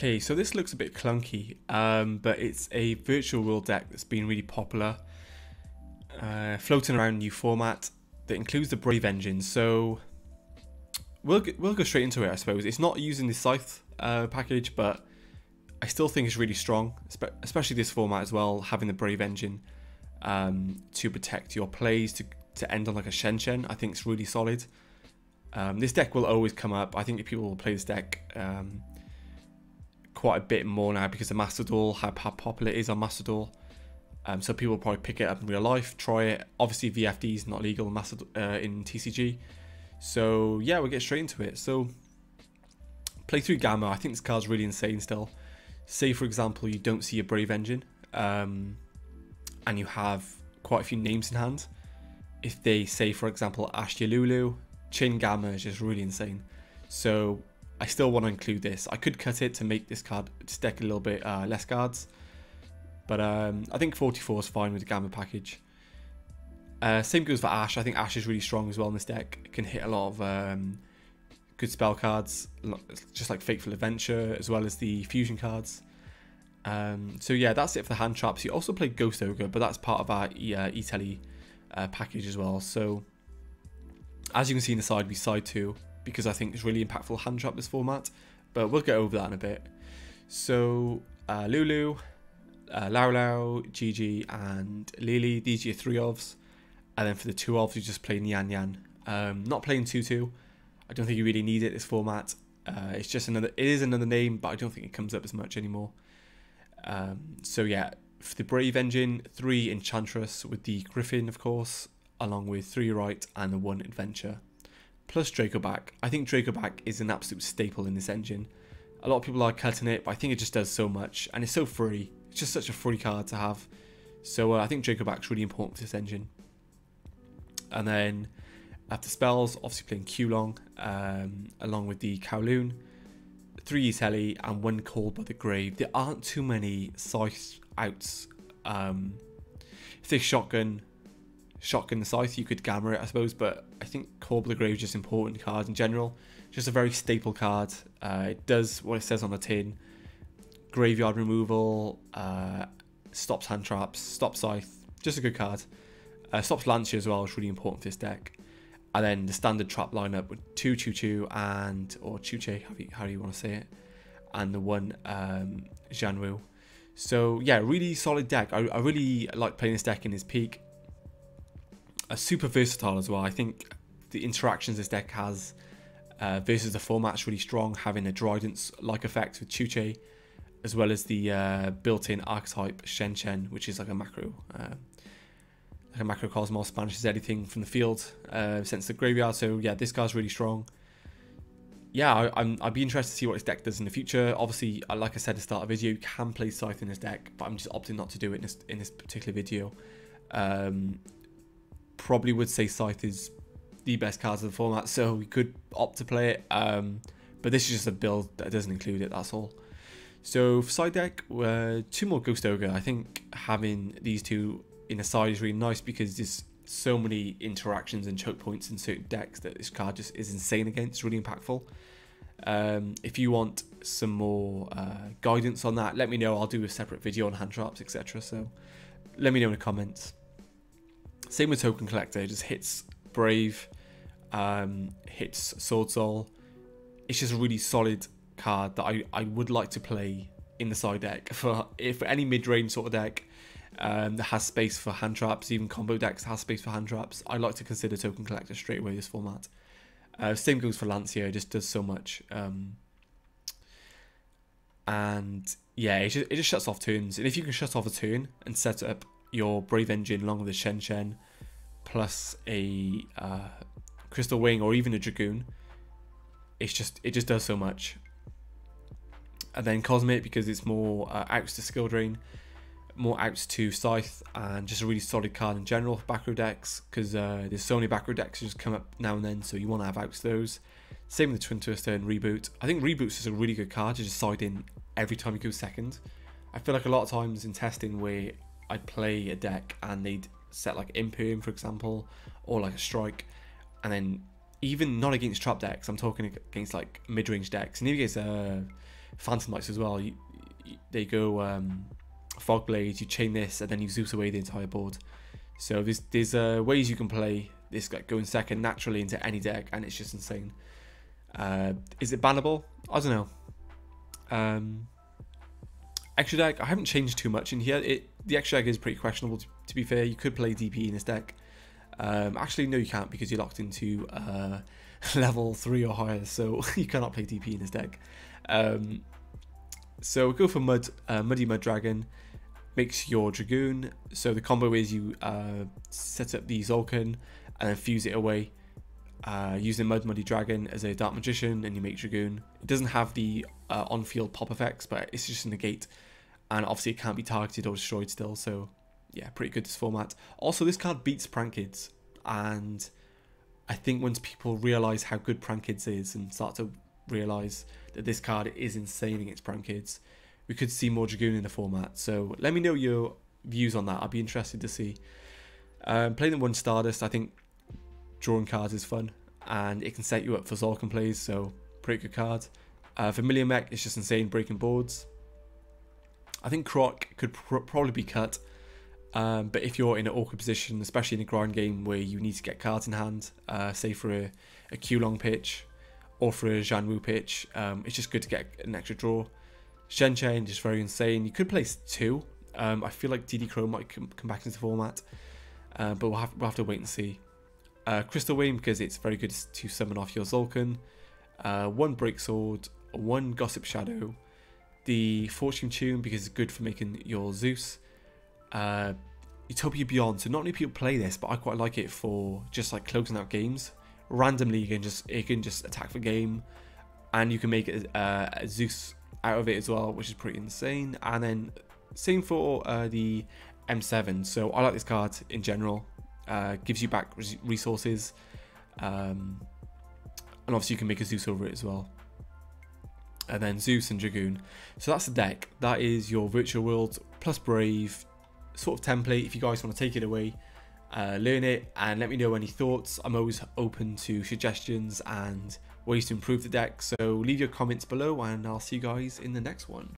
Okay, so this looks a bit clunky, um, but it's a virtual world deck that's been really popular, uh, floating around new format that includes the Brave engine. So we'll we'll go straight into it, I suppose. It's not using the Scythe uh, package, but I still think it's really strong, especially this format as well, having the Brave engine um, to protect your plays to to end on like a Shen Shen. I think it's really solid. Um, this deck will always come up. I think if people will play this deck. Um, quite a bit more now because of Master Duel, how, how popular it is on Master Duel. Um, so people probably pick it up in real life, try it. Obviously, VFD is not legal in, uh, in TCG. So yeah, we'll get straight into it. So play through Gamma. I think this card's really insane still. Say, for example, you don't see a Brave Engine um, and you have quite a few names in hand. If they say, for example, Ashdya Lulu, Chin Gamma is just really insane. So I still want to include this. I could cut it to make this card deck a little bit uh, less cards. But um, I think 44 is fine with the Gamma package. Uh, same goes for Ash. I think Ash is really strong as well in this deck. It can hit a lot of um, good spell cards, just like Fateful Adventure, as well as the fusion cards. Um, so yeah, that's it for the hand traps. You also play Ghost Ogre, but that's part of our e uh, uh, package as well. So as you can see in the side, we side two because I think it's really impactful hand trap this format, but we'll get over that in a bit. So uh, Lulu, uh, Lau Lau, Jiji, and Lili, these are your three ofs. And then for the two ofs, you just play Nyan Nyan. Um, not playing 2-2. I don't think you really need it this format. Uh, it's just another, it is another name, but I don't think it comes up as much anymore. Um, so yeah, for the Brave Engine, three Enchantress with the Griffin, of course, along with three Rite and the one Adventure plus Draco back. I think Draco back is an absolute staple in this engine. A lot of people are cutting it, but I think it just does so much, and it's so free. It's just such a free card to have. So uh, I think Dracoback's really important for this engine. And then after spells, obviously playing Qulong, um, along with the Kowloon, three E-Tele, and one Called by the Grave. There aren't too many Scythe outs. Um, they shotgun, in the Scythe, you could gamma it, I suppose, but I think by the Grave is just important card in general. Just a very staple card. Uh, it does what it says on the tin. Graveyard removal, uh, stops hand traps, stops Scythe. Just a good card. Uh, stops Lancea as well, is really important for this deck. And then the standard trap lineup with two Choo Choo and, or Choo Che, how, do you want to say it, and the one um, Jianwu. So yeah, really solid deck. I, I really like playing this deck in his peak a super versatile as well. I think the interactions this deck has uh, versus the format's really strong, having a Dridence-like effect with Chuche, as well as the uh, built-in archetype Shen Shen, which is like a macro, uh, like a macrocosmos, banishes anything from the field uh, since the graveyard. So yeah, this guy's really strong. Yeah, I, am I'd be interested to see what this deck does in the future. Obviously, uh, like I said at the start of the video, you can play Scythe in this deck, but I'm just opting not to do it in this, in this particular video. Um, probably would say Scythe is the best card of the format, so we could opt to play it. Um, but this is just a build that doesn't include it, that's all. So for side deck, uh, two more Ghost Ogre. I think having these two in a side is really nice because there's so many interactions and choke points in certain decks that this card just is insane against, really impactful. Um, if you want some more uh, guidance on that, let me know. I'll do a separate video on hand traps, etc. So let me know in the comments. Same with Token Collector, it just hits Brave, um, hits Sword Soul. It's just a really solid card that I, I would like to play in the side deck for for any mid-range sort of deck um, that has space for hand traps, even combo decks that has space for hand traps. I like to consider Token Collector straight away this format. Uh, same goes for Lancea, it just does so much. Um, and yeah, it just, it just shuts off turns. And if you can shut off a turn and set up your Brave Engine along with a Shen Shen, plus a uh, Crystal Wing or even a Dragoon, it's just it just does so much. And then Cosmic because it's more uh, outs to skill drain, more outs to Scythe, and just a really solid card in general for back row decks because uh, there's so many back row decks that just come up now and then, so you want to have outs those. Same with the Twin Twister and Reboot. I think Reboot's just a really good card to just side in every time you go second. I feel like a lot of times in testing where I'd play a deck and they'd set like Imperm, for example, or like a Strike, and then even not against trap decks, I'm talking against like mid-range decks, and even against uh, Phantom Knights as well. You, you, they go um, Fog Blades, you chain this, and then you Zeus away the entire board. So there's there's uh, ways you can play this like going second naturally into any deck, and it's just insane. Uh, is it bannable? I don't know. Um, extra deck, I haven't changed too much in here. It the extra deck is pretty questionable. To, to be fair, you could play DP in this deck. Um, actually, no, you can't because you're locked into uh, level three or higher, so you cannot play DP in this deck. Um, so we'll go for Mud, uh, Muddy Mud Dragon. Makes your Dragoon. So the combo is you uh, set up the Zolkin and then fuse it away uh, using Mud Muddy Dragon as a Dark Magician, and you make Dragoon. It doesn't have the uh, on-field pop effects, but it's just a negate, and obviously it can't be targeted or destroyed still. So yeah, pretty good this format. Also, this card beats Prank Kids, and I think once people realize how good Prank Kids is and start to realize that this card is insane against Prank Kids, we could see more Dragoon in the format. So let me know your views on that. I'd be interested to see. Um, playing the one Stardust, I think drawing cards is fun and it can set you up for Zolkin plays, so pretty good card. Uh, Familiar Mech is just insane breaking boards. I think Croc could pr probably be cut, um, but if you're in an awkward position, especially in a grind game where you need to get cards in hand, uh, say for a, a Q-Long pitch or for a Wu pitch, um, it's just good to get an extra draw. Shen Chen is very insane. You could place two. Um, I feel like DD Crow might come, back into the format, uh, but we'll have, we'll have to wait and see. Uh, Crystal Wing because it's very good to summon off your Zolkin. Uh, one Break Sword, one Gossip Shadow. The Fortune Tune because it's good for making your Zeus. Uh, Utopia Beyond. So not many people play this, but I quite like it for just like closing out games. Randomly, you can just can just attack the game, and you can make a, a Zeus out of it as well, which is pretty insane. And then same for uh, the M7. So I like this card in general uh, gives you back resources, um, and obviously you can make a Zeus over it as well. And then Zeus and Dragoon. So that's the deck. That is your Virtual World plus Brave sort of template. If you guys want to take it away, uh, learn it, and let me know any thoughts. I'm always open to suggestions and ways to improve the deck. So leave your comments below, and I'll see you guys in the next one.